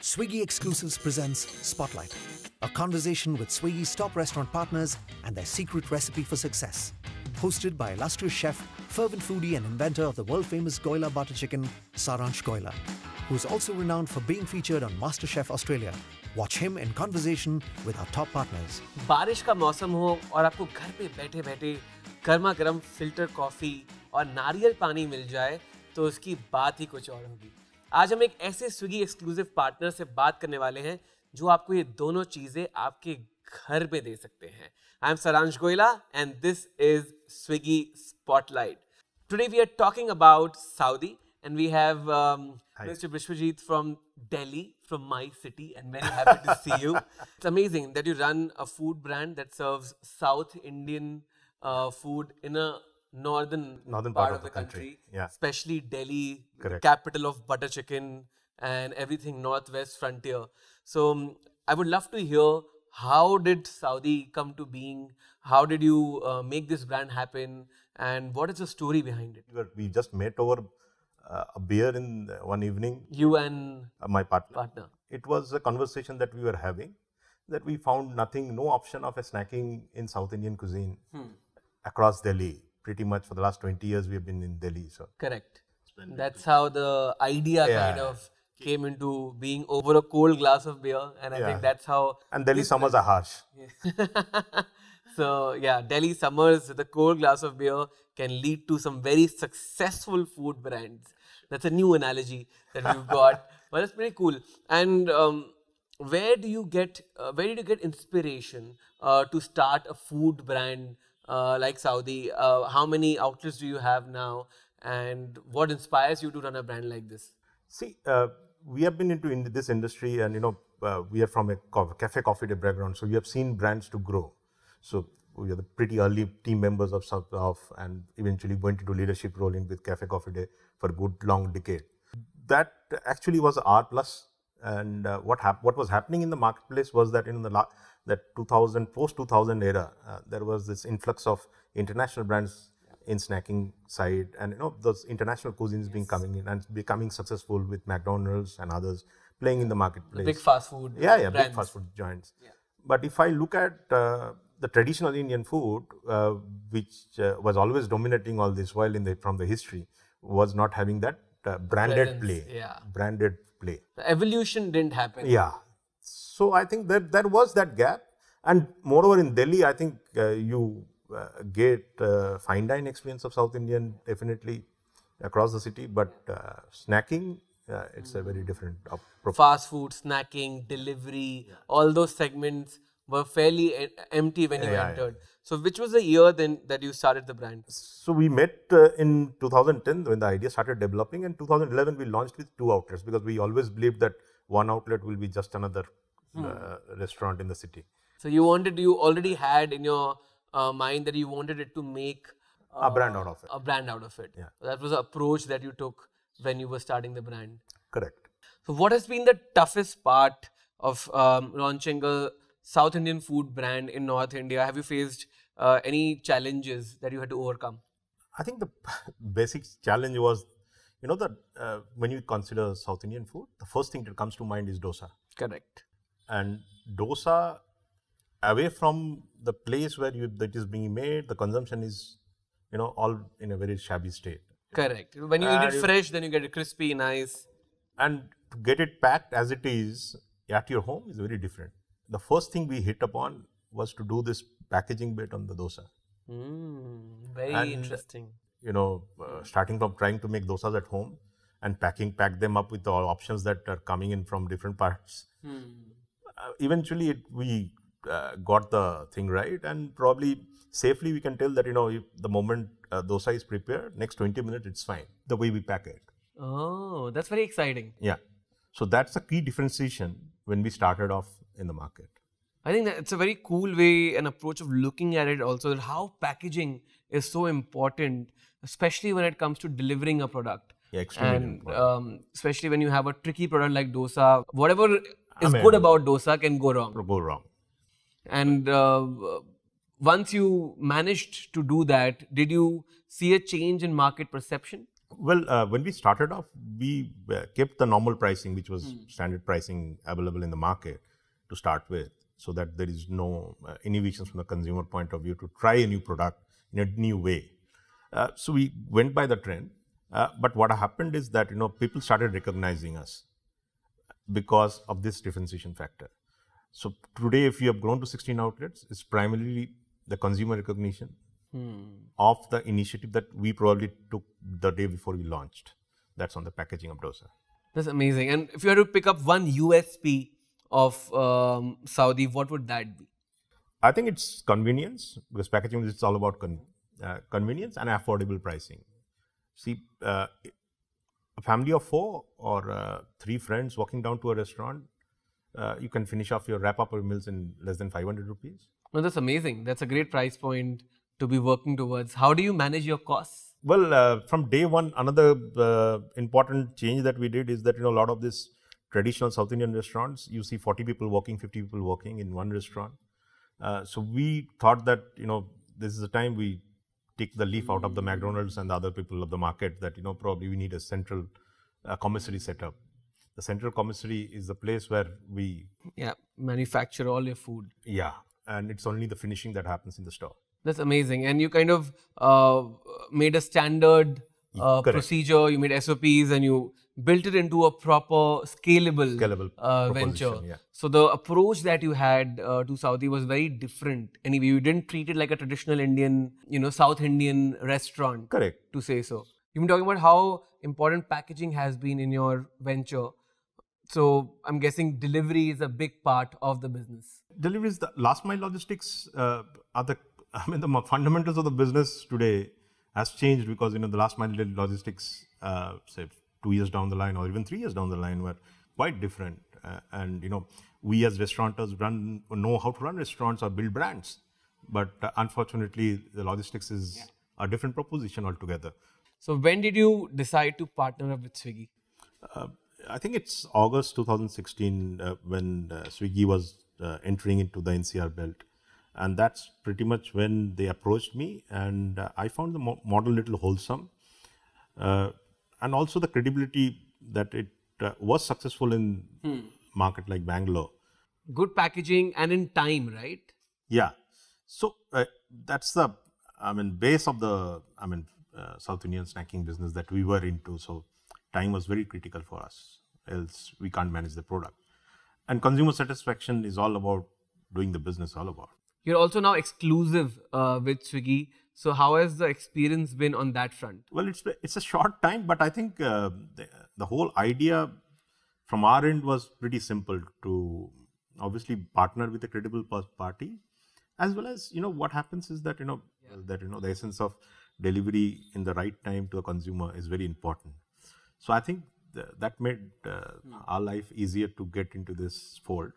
Swiggy Exclusives presents Spotlight, a conversation with Swiggy's top restaurant partners and their secret recipe for success. Hosted by illustrious chef, fervent foodie, and inventor of the world famous Goila butter chicken, Saransh Goila, who is also renowned for being featured on MasterChef Australia. Watch him in conversation with our top partners. बारिश का मौसम हो और आपको घर पे बैठे बैठे गर्मा गर्म फिल्टर कॉफ़ी और नारियल पानी मिल जाए तो उसकी बात ही कुछ और होगी आज हम एक ऐसे स्विगी एक्सक्लूसिव पार्टनर से बात करने वाले हैं जो आपको ये दोनों चीज़ें आपके घर पे दे सकते हैं I am Saransh Goyla and this is Swiggy Spotlight Today we are talking about Saudi and we have um, Mr. Vishwajit from Delhi, from my city, and very happy to see you. It's amazing that you run a food brand that serves South Indian uh, food in a northern, Northern part, of the country, yeah. especially Delhi, the capital of butter chicken and everything northwest frontier. So um, I would love to hear how did Southy come to being? How did you uh, make this brand happen? And what is the story behind it? We just met over uh, a beer in uh, one evening, You and uh, my partner. partner. It was a conversation that we were having that we found nothing, no option of a snacking in South Indian cuisine across Delhi. Pretty much for the last 20 years, we have been in Delhi. So Correct. That's how the idea kind of came into being over a cold glass of beer, and I Yeah. think that's how. and Delhi summers are harsh. so yeah, Delhi summers with a cold glass of beer can lead to some very successful food brands. That's a new analogy that you've got, but that's pretty cool. And um, where do you get uh, where did you get inspiration uh, to start a food brand uh, like Southy? Uh, how many outlets do you have now? And what inspires you to run a brand like this? See, uh, we have been into in this industry, and you know, uh, we are from a cafe coffee day background, so we have seen brands to grow. So we are the pretty early team members of South of, and eventually went into leadership role in with Cafe Coffee Day for a good long decade. That actually was R plus, and uh, what hap- what was happening in the marketplace was that in the la- that 2000 post 2000 era, uh, there was this influx of international brands in snacking side and you know those international cuisines being coming in and becoming successful with McDonald's and others playing in the marketplace. Big fast food. yeah, yeah, brands. big fast food joints. But if I look at uh, the traditional Indian food, uh, which uh, was always dominating all this while in the from the history, was not having that uh, branded Presence, play. yeah. Branded play. The evolution didn't happen. Yeah. So I think that there was that gap, and moreover in Delhi, I think uh, you uh, get uh, fine dine experience of South Indian definitely across the city, but uh, snacking, uh, it's a very different approach. fast food, snacking, delivery, all those segments were fairly e- empty when you Yeah, yeah. entered. So, which was the year then that you started the brand? So we met uh, in 2010 when the idea started developing, and 2011 we launched with two outlets because we always believed that one outlet will be just another uh, restaurant in the city. So, you wanted, you already had in your uh, mind that you wanted it to make uh, a brand out of it. a brand out of it. Yeah. That was the approach that you took when you were starting the brand. Correct. So, what has been the toughest part of um, launching a South Indian food brand in North India? Have you faced uh, any challenges that you had to overcome? I think the basic challenge was, you know, that uh, when you consider South Indian food, the first thing that comes to mind is dosa. Correct. And dosa, away from the place where you, that is being made, the consumption is, you know, all in a very shabby state. Correct. When you eat Uh, it fresh, then you get it crispy, nice. And to get it packed as it is at your home is very different. The first thing we hit upon was to do this packaging bit on the dosa. Mm, very And- interesting. you know, uh, starting from trying to make dosas at home and packing, pack them up with the options that are coming in from different parts. Uh, eventually, it, we uh, got the thing right, and probably safely we can tell that you know if the moment uh, dosa is prepared, next 20 minutes it's fine. The way we pack it, Oh, that's very exciting. yeah. So that's a key differentiation when we started off in the market. I think that it's a very cool way and approach of looking at it also that how packaging is so important, especially when it comes to delivering a product. Yeah, extremely and important. um, especially when you have a tricky product like dosa, whatever is mean- good about dosa can go wrong. Go wrong. And uh, once you managed to do that, did you see a change in market perception? Well, uh, when we started off, we uh, kept the normal pricing, which was standard pricing available in the market to start with, so that there is no uh, innovations from the consumer point of view to try a new product in a new way. Uh, so we went by the trend. Uh, but what happened is that you know people started recognizing us because of this differentiation factor. So today, if you have grown to 16 outlets, it's primarily the consumer recognition of the initiative that we probably took the day before we launched. That's on the packaging of dosa. That's amazing. And if you had to pick up one USP of um, Southy, what would that be? I think it's convenience because packaging is all about con- uh, convenience and affordable pricing. See, uh, a family of four or uh, three friends walking down to a restaurant, uh, you can finish off your wrap up your meals in less than 500 rupees. No, that's amazing. That's a great price point to be working towards. How do you manage your costs? Well, uh, from day one, another uh, important change that we did is that you know a lot of this traditional South Indian restaurants, you see 40 people working, 50 people working in one restaurant. Uh, so we thought that you know this is the time we take the leaf out of the McDonald's and the other people of the market that you know probably we need a central uh, commissary setup. The central commissary is the place where we Yeah, manufacture all your food. yeah, and it's only the finishing that happens in the store. That's amazing. And you kind of uh, made a standard uh, procedure, you made SOPs, and you built it into a proper scalable, Scalable uh, venture. yeah. So the approach that you had uh, to Southy was very different. Anyway, you didn't treat it like a traditional Indian, you know, South Indian restaurant. Correct. to say so. You've been talking about how important packaging has been in your venture. So I'm guessing delivery is a big part of the business. deliveries the last mile logistics uh, are the i mean the fundamentals of the business today has changed because you know the last mile logistics uh, say two years down the line or even three years down the line were quite different. Uh, and you know we as restaurateurs run know how to run restaurants or build brands. But uh, unfortunately the logistics is a different proposition altogether. So when did you decide to partner up with Swiggy? uh, I think it's August 2016 uh, when uh, Swiggy was uh, entering into the NCR belt. And that's pretty much when they approached me, and uh, I found the mo- model little wholesome, uh, and also the credibility that it uh, was successful in market like Bangalore. Good packaging and in time, right? Yeah. So uh, that's the, I mean, base of the, I mean, uh, South Indian snacking business that we were into. So time was very critical for us, else we can't manage the product. And consumer satisfaction is all about doing the business all about. You're also now exclusive uh, with Swiggy. So how has the experience been on that front? Well, it's it's a short time, but I think uh, the, the whole idea from our end was pretty simple to obviously partner with a credible party, as well as you know what happens is that you know that you know the essence of delivery in the right time to a consumer is very important. So I think th- that made uh, our life easier to get into this fold.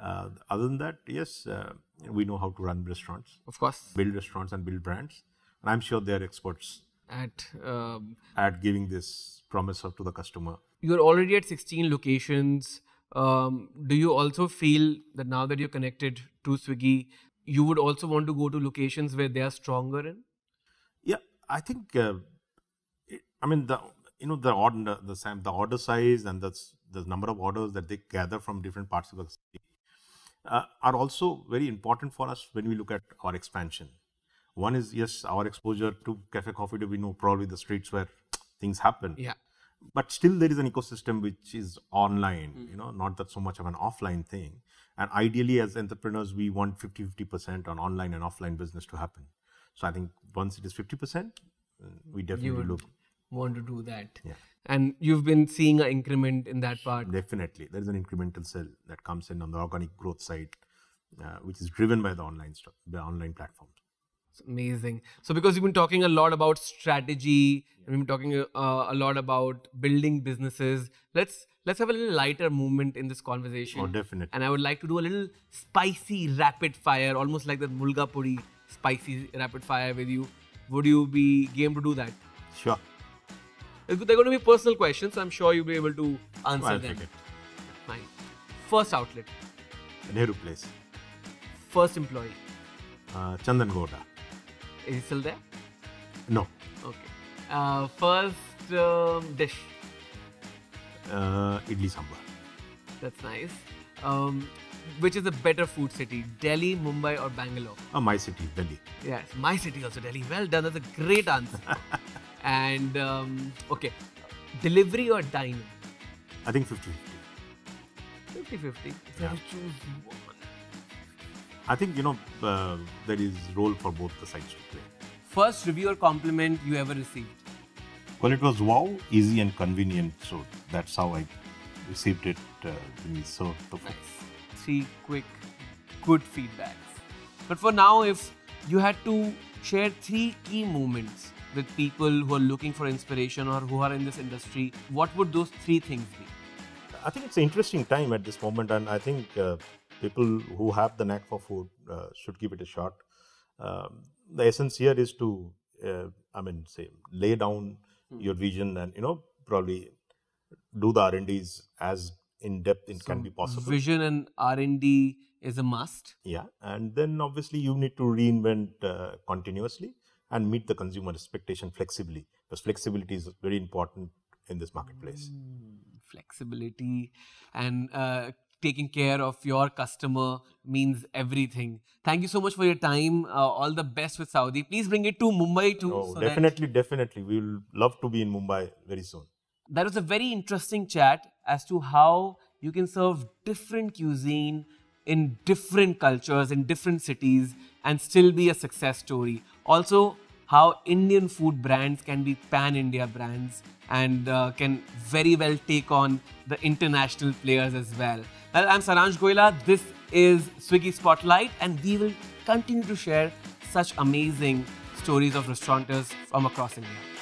Uh, other than that, yes, uh, we know how to run restaurants, Of course, build restaurants, and build brands. And I'm sure they're experts at um, at giving this promise up to the customer. you're already at 16 locations. Um, do you also feel that now that you're connected to Swiggy, you would also want to go to locations where they are stronger in? Yeah, I think. Uh, it, I mean the you know the order the the order size and the the number of orders that they gather from different parts of the city uh, are also very important for us when we look at our expansion. One is yes, our exposure to cafe coffee. We know probably the streets where things happen. Yeah. but still there is an ecosystem which is online you know not that so much of an offline thing and ideally as entrepreneurs we want 50 50% on online and offline business to happen so i think once it is 50% uh, we definitely look Want to do that. Yeah. And you've been seeing an increment in that part. definitely there is an incremental sell that comes in on the organic growth side uh, which is driven by the online stuff the online platforms It's amazing. So, because you've been talking a lot about strategy, and we've been talking uh, a lot about building businesses, let's let's have a little lighter movement in this conversation. Oh, definitely. And I would like to do a little spicy rapid fire, almost like the mulga puri spicy rapid fire with you. Would you be game to do that? sure They're going to be personal questions, so I'm sure you'll be able to answer I'll them. it Fine. First outlet, nehru place first employee. uh, chandan goda Is he still there? no Okay. Uh, first um, dish? Uh, idli sambar. That's nice. Um, which is a better food city, Delhi, Mumbai, or Bangalore? Uh, my city, Delhi. Yes, my city also Delhi. Well done. That's a great answer. and um, okay, delivery or dine? I think 50 50 50. If have to choose one. I think, you know, uh, there is role for both the sides to play. First review or compliment you ever received? Well, it was wow, easy and convenient. So that's how I received it uh, when we served the food. Nice. Three quick, good feedbacks. But for now, if you had to share three key moments with people who are looking for inspiration or who are in this industry, what would those three things be? I think it's an interesting time at this moment, and I think uh, people who have the knack for food uh, should give it a shot. Um, the essence here is to, uh, I mean, say, lay down your vision and you know probably do the R and D's as in depth it can be possible. Vision and R and D is a must. Yeah, and then obviously you need to reinvent uh, continuously and meet the consumer expectation flexibly because flexibility is very important in this marketplace. Flexibility and uh, taking care of your customer means everything. Thank you so much for your time. Uh, all the best with Southy. Please bring it to Mumbai too. Oh, so definitely, definitely. We will love to be in Mumbai very soon. that was a very interesting chat as to how you can serve different cuisine in different cultures in different cities and still be a success story also how indian food brands can be pan india brands and uh, can very well take on the international players as well. Well i'm saransh goila this is swiggy spotlight and we will continue to share such amazing stories of restaurateurs from across india